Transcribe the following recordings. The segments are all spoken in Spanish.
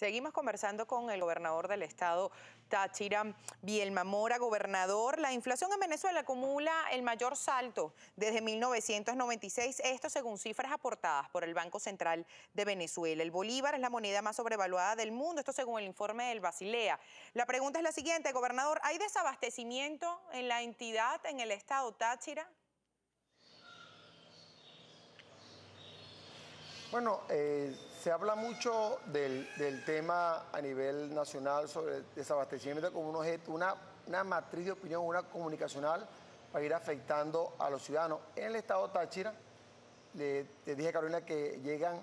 Seguimos conversando con el gobernador del estado, Táchira Bielma Mora. Gobernador, la inflación en Venezuela acumula el mayor salto desde 1996, esto según cifras aportadas por el Banco Central de Venezuela. El bolívar es la moneda más sobrevaluada del mundo, esto según el informe del Basilea. La pregunta es la siguiente, gobernador, ¿hay desabastecimiento en la entidad, en el estado Táchira? Bueno, eh, se habla mucho del, tema a nivel nacional sobre desabastecimiento como un objeto, una, una matriz de opinión, una comunicacional para ir afectando a los ciudadanos. En el estado Táchira, le, dije Carolina que llegan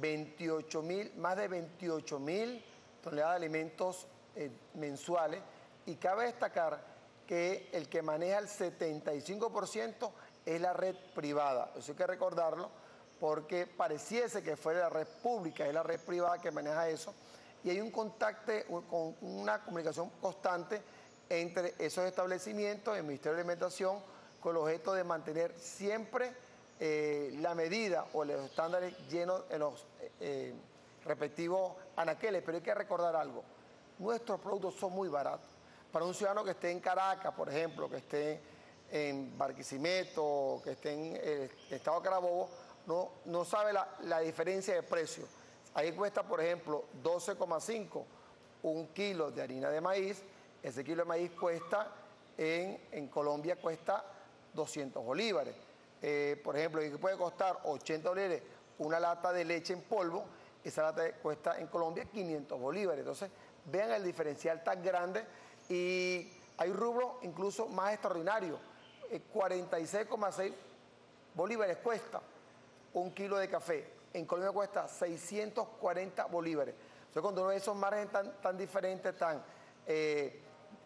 28 mil, más de 28 mil toneladas de alimentos eh, mensuales y cabe destacar que el que maneja el 75% es la red privada. Eso hay que recordarlo porque pareciese que fuera la red pública, es la red privada que maneja eso, y hay un contacto, con una comunicación constante entre esos establecimientos, el Ministerio de Alimentación, con el objeto de mantener siempre eh, la medida o los estándares llenos en los eh, respectivos anaqueles. Pero hay que recordar algo, nuestros productos son muy baratos. Para un ciudadano que esté en Caracas, por ejemplo, que esté en Barquisimeto, que esté en el estado de Carabobo, no, no sabe la, diferencia de precio. Ahí cuesta, por ejemplo, 12,5 un kilo de harina de maíz. Ese kilo de maíz cuesta, en, Colombia cuesta 200 bolívares. Eh, por ejemplo, que puede costar 80 bolívares una lata de leche en polvo, esa lata cuesta en Colombia 500 bolívares. Entonces, vean el diferencial tan grande y hay rubro incluso más extraordinario. 46,6 eh, bolívares cuesta un kilo de café. En Colombia cuesta 640 bolívares. Entonces, cuando uno ve esos márgenes tan, tan diferentes, tan, eh,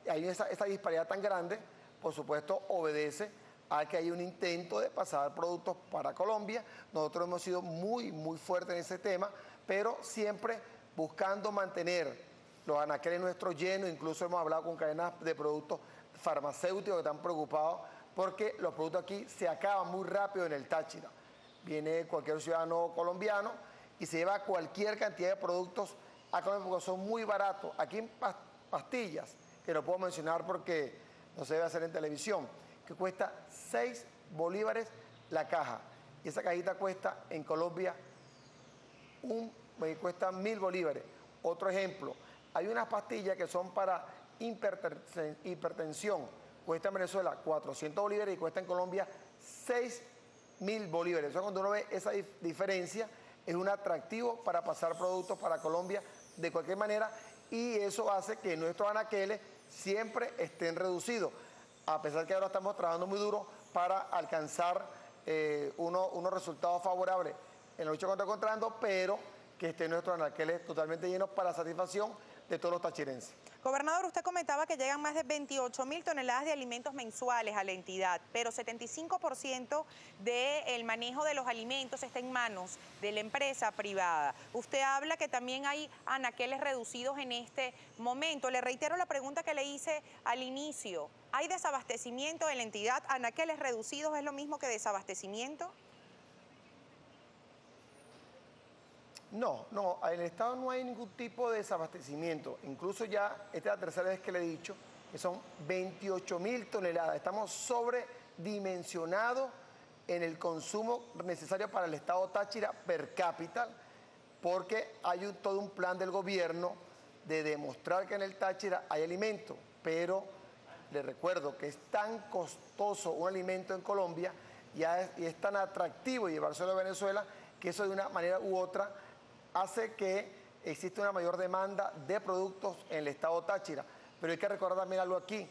hay esa, disparidad tan grande, por supuesto, obedece a que hay un intento de pasar productos para Colombia. Nosotros hemos sido muy, muy fuertes en ese tema, pero siempre buscando mantener los anaqueles nuestros llenos. Incluso hemos hablado con cadenas de productos farmacéuticos que están preocupados porque los productos aquí se acaban muy rápido en el Táchira viene cualquier ciudadano colombiano y se lleva cualquier cantidad de productos a Colombia porque son muy baratos. Aquí en pastillas, que no puedo mencionar porque no se debe hacer en televisión, que cuesta 6 bolívares la caja. Y esa cajita cuesta en Colombia un, cuesta mil bolívares. Otro ejemplo, hay unas pastillas que son para hipertensión. Cuesta en Venezuela 400 bolívares y cuesta en Colombia 6 mil bolívares. Cuando uno ve esa diferencia, es un atractivo para pasar productos para Colombia de cualquier manera y eso hace que nuestros anaqueles siempre estén reducidos, a pesar que ahora estamos trabajando muy duro para alcanzar eh, unos resultados favorables en la lucha contra el contrabando, pero que estén nuestros anaqueles totalmente llenos para satisfacción de todos los tachirenses. Gobernador, usted comentaba que llegan más de 28 mil toneladas de alimentos mensuales a la entidad, pero 75% del manejo de los alimentos está en manos de la empresa privada. Usted habla que también hay anaqueles reducidos en este momento. Le reitero la pregunta que le hice al inicio. ¿Hay desabastecimiento en la entidad? ¿Anaqueles reducidos es lo mismo que desabastecimiento? No, no, en el Estado no hay ningún tipo de desabastecimiento. Incluso ya, esta es la tercera vez que le he dicho, que son 28 mil toneladas. Estamos sobredimensionados en el consumo necesario para el Estado Táchira per cápita, porque hay todo un plan del gobierno de demostrar que en el Táchira hay alimento, pero le recuerdo que es tan costoso un alimento en Colombia y es tan atractivo llevárselo a Venezuela que eso de una manera u otra hace que exista una mayor demanda de productos en el estado Táchira. Pero hay que recordar también algo aquí.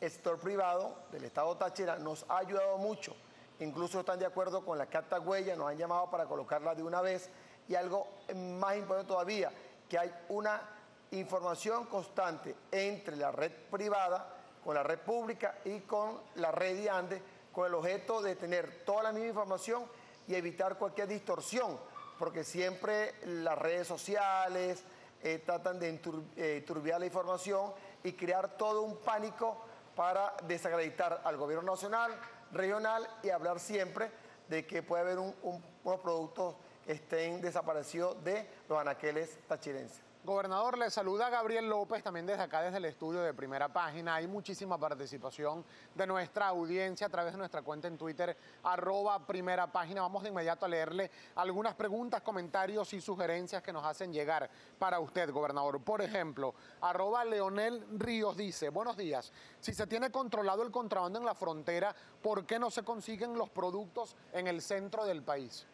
El sector privado del estado Táchira nos ha ayudado mucho. Incluso están de acuerdo con la carta huella, nos han llamado para colocarla de una vez. Y algo más importante todavía, que hay una información constante entre la red privada, con la red pública y con la red de Andes, con el objeto de tener toda la misma información y evitar cualquier distorsión porque siempre las redes sociales eh, tratan de eh, turbiar la información y crear todo un pánico para desacreditar al gobierno nacional, regional y hablar siempre de que puede haber unos productos que estén desaparecidos de los anaqueles tachirenses. Gobernador, le saluda Gabriel López, también desde acá, desde el estudio de Primera Página. Hay muchísima participación de nuestra audiencia a través de nuestra cuenta en Twitter, arroba Primera Página. Vamos de inmediato a leerle algunas preguntas, comentarios y sugerencias que nos hacen llegar para usted, gobernador. Por ejemplo, arroba Leonel Ríos dice, buenos días, si se tiene controlado el contrabando en la frontera, ¿por qué no se consiguen los productos en el centro del país?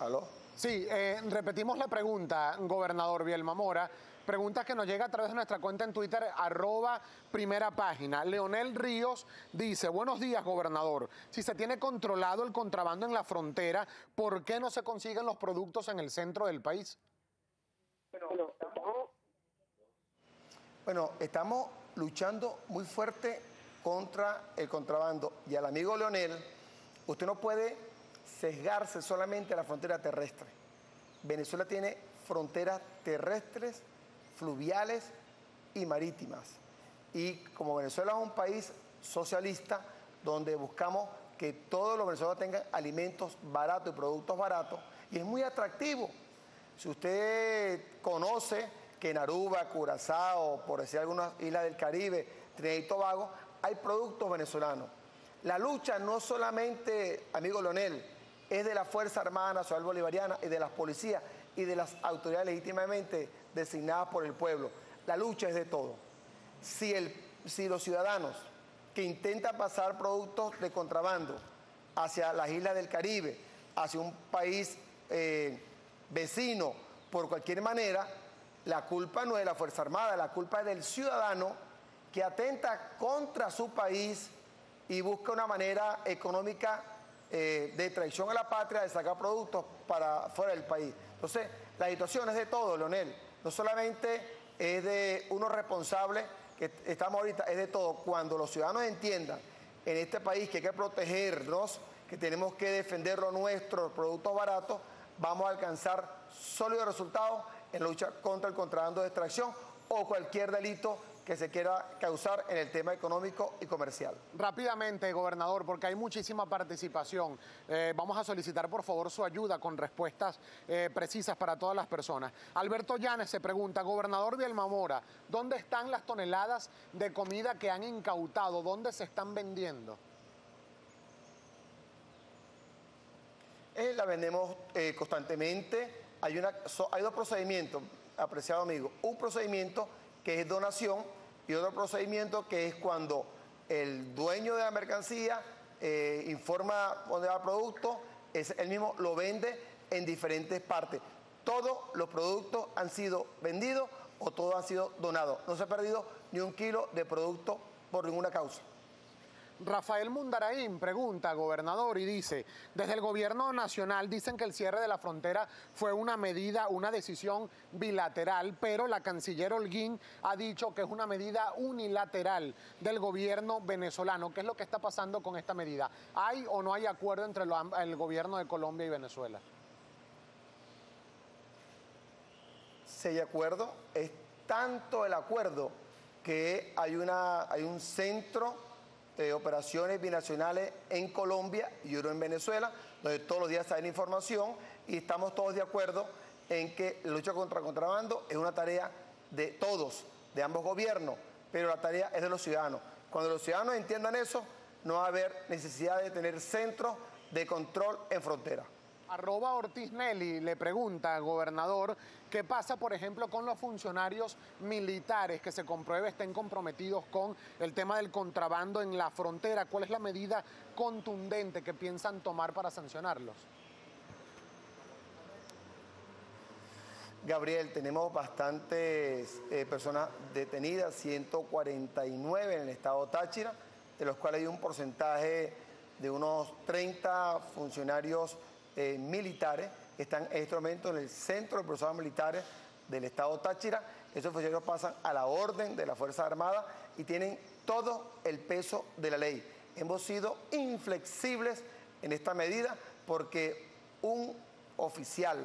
¿Aló? Sí, eh, repetimos la pregunta, gobernador Bielma Mora. Pregunta que nos llega a través de nuestra cuenta en Twitter, arroba primera página. Leonel Ríos dice, buenos días, gobernador. Si se tiene controlado el contrabando en la frontera, ¿por qué no se consiguen los productos en el centro del país? Bueno, estamos luchando muy fuerte contra el contrabando. Y al amigo Leonel, usted no puede sesgarse solamente a la frontera terrestre. Venezuela tiene fronteras terrestres, fluviales y marítimas. Y como Venezuela es un país socialista donde buscamos que todos los venezolanos tengan alimentos baratos y productos baratos, y es muy atractivo. Si usted conoce que en Aruba, Curazao, por decir algunas islas del Caribe, Trinidad y Tobago, hay productos venezolanos. La lucha no solamente, amigo Leonel, es de la Fuerza Armada Nacional Bolivariana y de las policías y de las autoridades legítimamente designadas por el pueblo. La lucha es de todo. Si, el, si los ciudadanos que intentan pasar productos de contrabando hacia las islas del Caribe, hacia un país eh, vecino, por cualquier manera, la culpa no es de la Fuerza Armada, la culpa es del ciudadano que atenta contra su país y busca una manera económica eh, de traición a la patria, de sacar productos para fuera del país. Entonces, la situación es de todo, Leonel. No solamente es de unos responsables que estamos ahorita, es de todo. Cuando los ciudadanos entiendan en este país que hay que protegernos, que tenemos que defender lo nuestro, productos baratos, vamos a alcanzar sólidos resultados en la lucha contra el contrabando de extracción o cualquier delito que se quiera causar en el tema económico y comercial. Rápidamente, gobernador, porque hay muchísima participación. Eh, vamos a solicitar, por favor, su ayuda con respuestas eh, precisas para todas las personas. Alberto Llanes se pregunta, gobernador de Almamora, ¿dónde están las toneladas de comida que han incautado? ¿Dónde se están vendiendo? Eh, la vendemos constantemente. Hay, una, hay dos procedimientos, apreciado amigo. Un procedimiento que es donación, y otro procedimiento que es cuando el dueño de la mercancía eh, informa dónde va el producto, es, él mismo lo vende en diferentes partes. Todos los productos han sido vendidos o todos han sido donados. No se ha perdido ni un kilo de producto por ninguna causa. Rafael Mundaraín pregunta, gobernador, y dice, desde el gobierno nacional dicen que el cierre de la frontera fue una medida, una decisión bilateral, pero la canciller Holguín ha dicho que es una medida unilateral del gobierno venezolano. ¿Qué es lo que está pasando con esta medida? ¿Hay o no hay acuerdo entre el gobierno de Colombia y Venezuela? Si hay acuerdo, es tanto el acuerdo que hay, una, hay un centro eh, operaciones binacionales en Colombia y uno en Venezuela, donde todos los días sale información y estamos todos de acuerdo en que la lucha contra el contrabando es una tarea de todos, de ambos gobiernos, pero la tarea es de los ciudadanos. Cuando los ciudadanos entiendan eso, no va a haber necesidad de tener centros de control en frontera. Arroba Ortiz Nelly le pregunta, gobernador, ¿qué pasa, por ejemplo, con los funcionarios militares que se compruebe estén comprometidos con el tema del contrabando en la frontera? ¿Cuál es la medida contundente que piensan tomar para sancionarlos? Gabriel, tenemos bastantes eh, personas detenidas, 149 en el estado Táchira, de los cuales hay un porcentaje de unos 30 funcionarios eh, militares que están en este momento en el centro de personas militares del estado Táchira. Esos funcionarios pasan a la orden de la Fuerza Armada y tienen todo el peso de la ley. Hemos sido inflexibles en esta medida porque un oficial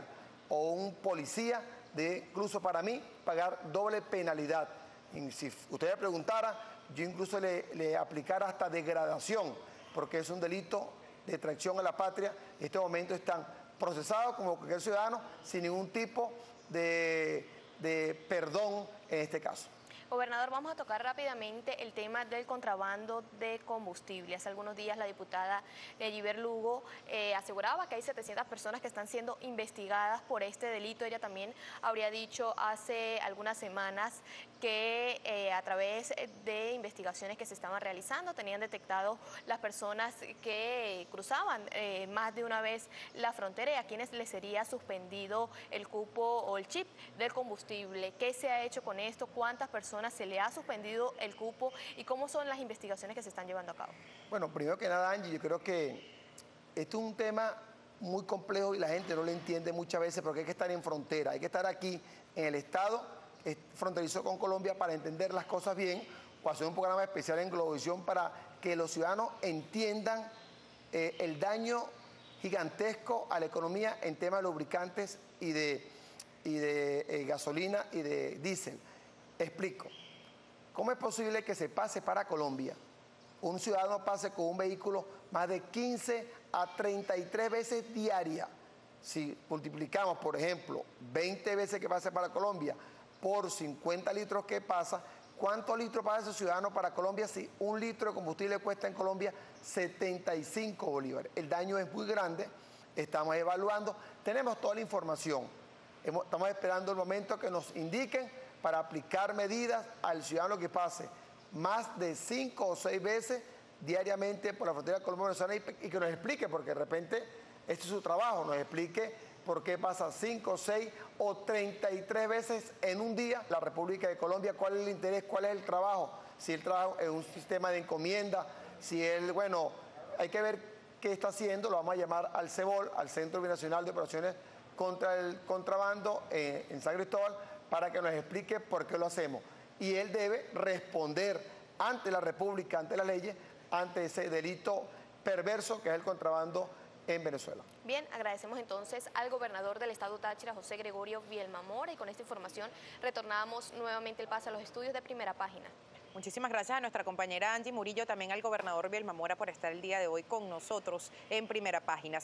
o un policía de incluso para mí pagar doble penalidad Y si usted me preguntara, yo incluso le, le aplicara hasta degradación, porque es un delito de traición a la patria. En este momento están procesados como cualquier ciudadano sin ningún tipo de, de perdón en este caso. Gobernador, vamos a tocar rápidamente el tema del contrabando de combustible. Hace algunos días la diputada Giver Lugo eh, aseguraba que hay 700 personas que están siendo investigadas por este delito. Ella también habría dicho hace algunas semanas que eh, a través de investigaciones que se estaban realizando tenían detectado las personas que cruzaban eh, más de una vez la frontera y a quienes les sería suspendido el cupo o el chip del combustible. ¿Qué se ha hecho con esto? ¿Cuántas personas se le ha suspendido el cupo y cómo son las investigaciones que se están llevando a cabo? Bueno, primero que nada, Angie, yo creo que esto es un tema muy complejo y la gente no lo entiende muchas veces porque hay que estar en frontera, hay que estar aquí en el Estado fronterizo con Colombia para entender las cosas bien o hacer un programa especial en Globovisión para que los ciudadanos entiendan eh, el daño gigantesco a la economía en temas de lubricantes y de, y de eh, gasolina y de diésel. Explico. ¿Cómo es posible que se pase para Colombia? Un ciudadano pase con un vehículo más de 15 a 33 veces diaria. Si multiplicamos, por ejemplo, 20 veces que pase para Colombia por 50 litros que pasa, ¿cuántos litros pasa ese ciudadano para Colombia si un litro de combustible cuesta en Colombia 75 bolívares? El daño es muy grande, estamos evaluando, tenemos toda la información. Estamos esperando el momento que nos indiquen para aplicar medidas al ciudadano que pase más de cinco o seis veces diariamente por la frontera colombo-venezolana y, que nos explique, porque de repente este es su trabajo, nos explique por qué pasa cinco, seis o 33 veces en un día la República de Colombia, cuál es el interés, cuál es el trabajo, si el trabajo es un sistema de encomienda, si él, bueno, hay que ver qué está haciendo, lo vamos a llamar al CEBOL, al Centro Binacional de Operaciones contra el Contrabando eh, en San Cristóbal, para que nos explique por qué lo hacemos. Y él debe responder ante la República, ante la ley, ante ese delito perverso que es el contrabando en Venezuela. Bien, agradecemos entonces al gobernador del estado Táchira, José Gregorio Vielmamora, y con esta información retornamos nuevamente el paso a los estudios de primera página. Muchísimas gracias a nuestra compañera Angie Murillo, también al gobernador Vielmamora por estar el día de hoy con nosotros en primera página.